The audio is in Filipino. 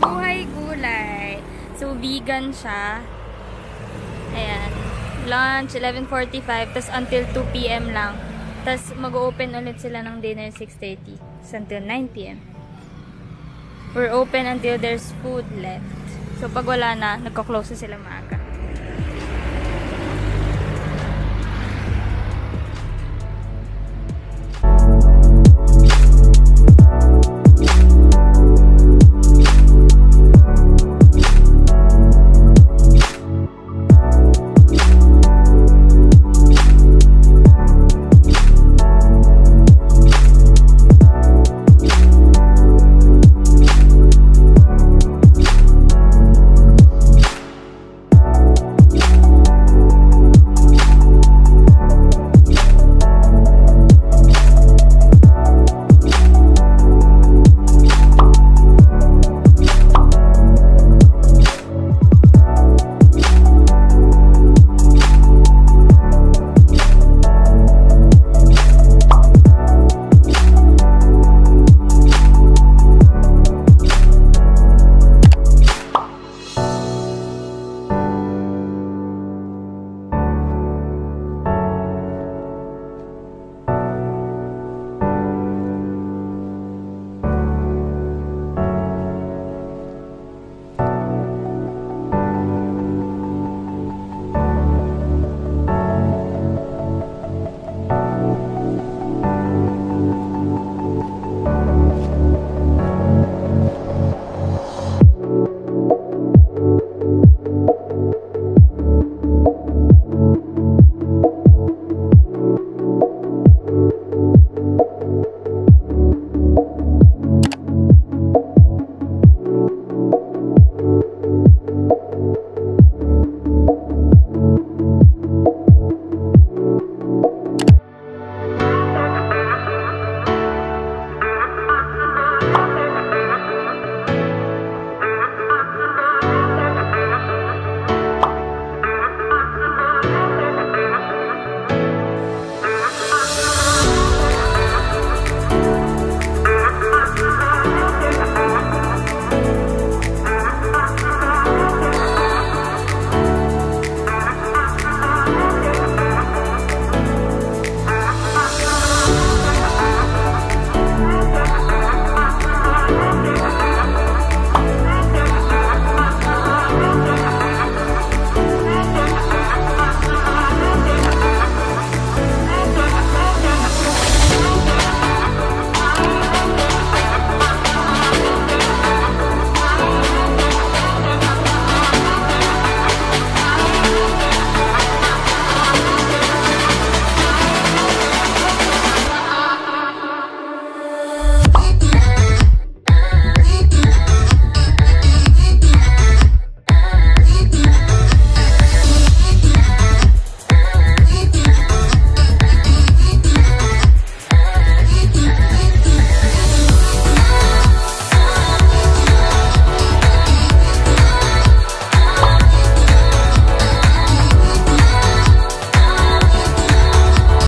Buhay Gulay. So, vegan siya. Ayan. Lunch, 11.45. Tapos, until 2pm lang. Tapos, mag-open ulit sila ng dinner 6.30. It's until 9pm. We're open until there's food left. So, pag wala na, nagko-close na sila maaga.